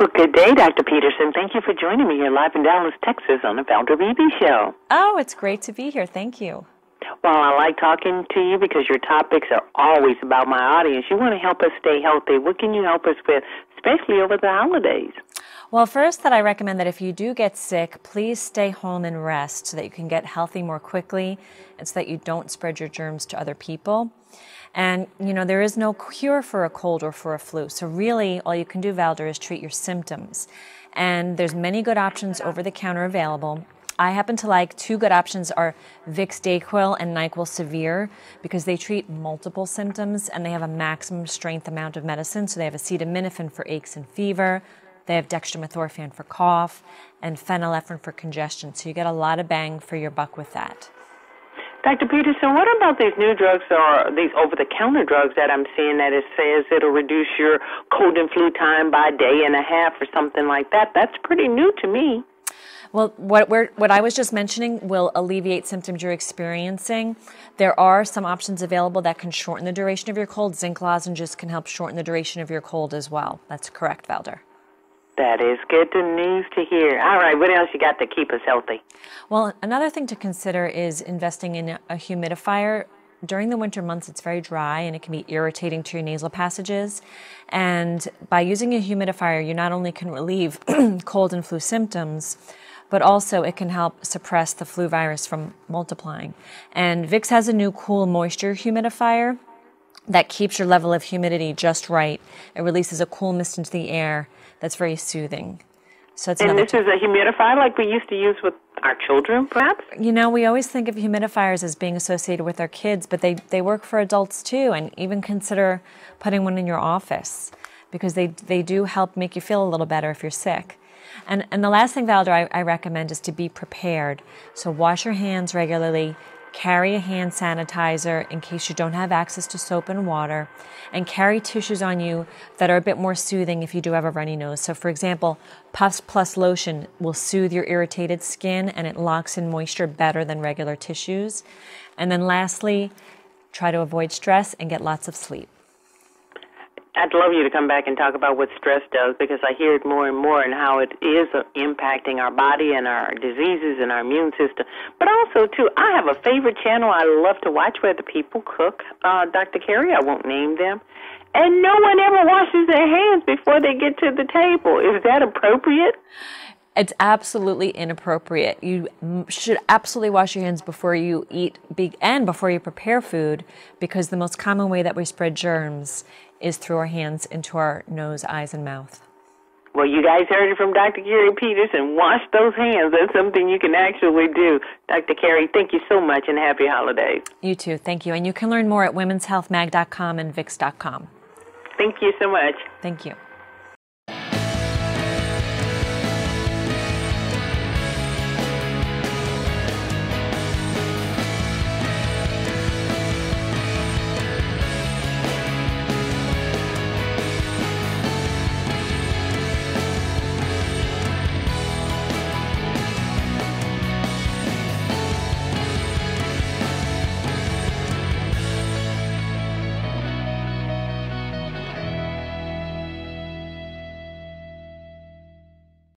Well, good day, Dr. Peterson. Thank you for joining me here live in Dallas, Texas on the Valder Beebe Show. Oh, it's great to be here. Thank you. Well, I like talking to you because your topics are always about my audience. You want to help us stay healthy. What can you help us with, especially over the holidays? Well, first, that I recommend that if you do get sick, please stay home and rest so that you can get healthy more quickly and so that you don't spread your germs to other people. And, you know, there is no cure for a cold or for a flu. So, really, all you can do, Valder, is treat your symptoms. And there's many good options over the counter available. I happen to like two good options are Vicks Dayquil and NyQuil Severe because they treat multiple symptoms and they have a maximum strength amount of medicine. So they have acetaminophen for aches and fever, they have dextromethorphan for cough and phenylephrine for congestion. So you get a lot of bang for your buck with that. Dr. Peterson, what about these new drugs or these over the counter drugs that I'm seeing that it says it'll reduce your cold and flu time by a day and a half or something like that? That's pretty new to me. Well, what, what I was just mentioning will alleviate symptoms you're experiencing. There are some options available that can shorten the duration of your cold. Zinc lozenges can help shorten the duration of your cold as well. That's correct, Valder. That is good news to hear. All right, what else you got to keep us healthy? Well, another thing to consider is investing in a humidifier. During the winter months, it's very dry and it can be irritating to your nasal passages. And by using a humidifier, you not only can relieve cold and flu symptoms, but also it can help suppress the flu virus from multiplying. And Vicks has a new cool moisture humidifier that keeps your level of humidity just right. It releases a cool mist into the air that's very soothing. So it's and this t- is a humidifier like we used to use with our children, perhaps? You know, we always think of humidifiers as being associated with our kids, but they, they work for adults too, and even consider putting one in your office because they, they do help make you feel a little better if you're sick. And, and the last thing, Valder, I, I recommend is to be prepared. So wash your hands regularly, Carry a hand sanitizer in case you don't have access to soap and water, and carry tissues on you that are a bit more soothing if you do have a runny nose. So, for example, Puffs Plus lotion will soothe your irritated skin and it locks in moisture better than regular tissues. And then, lastly, try to avoid stress and get lots of sleep. I'd love you to come back and talk about what stress does because I hear it more and more and how it is impacting our body and our diseases and our immune system. But also, too, I have a favorite channel I love to watch where the people cook. Uh, Dr. Keri, I won't name them. And no one ever washes their hands before they get to the table. Is that appropriate? It's absolutely inappropriate. You should absolutely wash your hands before you eat and before you prepare food because the most common way that we spread germs is through our hands into our nose, eyes, and mouth. Well, you guys heard it from Dr. Keri Peterson. Wash those hands. That's something you can actually do. Dr. Keri, thank you so much and happy holidays. You too. Thank you. And you can learn more at womenshealthmag.com and vicks.com. Thank you so much. Thank you.